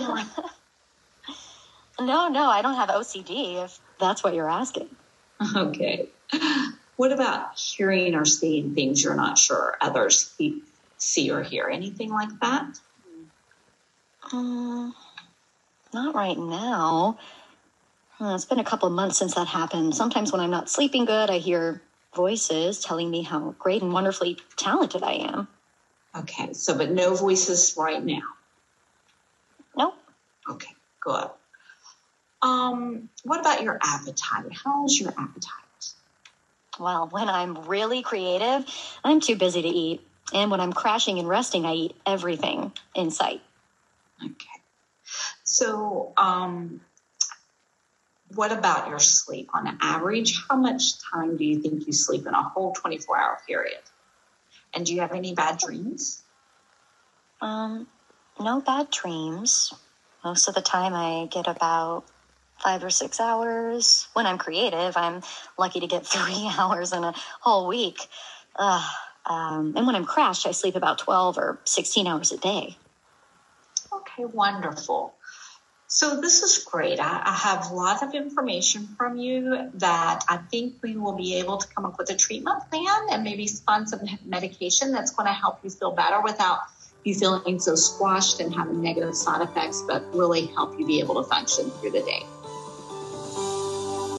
like No, no, I don't have OCD if that's what you're asking. Okay. What about hearing or seeing things you're not sure others see or hear? Anything like that? Um, not right now. Uh, it's been a couple of months since that happened. Sometimes when I'm not sleeping good, I hear voices telling me how great and wonderfully talented I am. Okay, so but no voices right now. Good. Um, what about your appetite? How's your appetite? Well, when I'm really creative, I'm too busy to eat. And when I'm crashing and resting, I eat everything in sight. Okay. So, um, what about your sleep? On average, how much time do you think you sleep in a whole 24 hour period? And do you have any bad dreams? Um, no bad dreams. Most of the time, I get about five or six hours. When I'm creative, I'm lucky to get three hours in a whole week. Um, and when I'm crashed, I sleep about 12 or 16 hours a day. Okay, wonderful. So this is great. I, I have a lot of information from you that I think we will be able to come up with a treatment plan and maybe some medication that's going to help you feel better without you feeling so squashed and having negative side effects, but really help you be able to function through the day.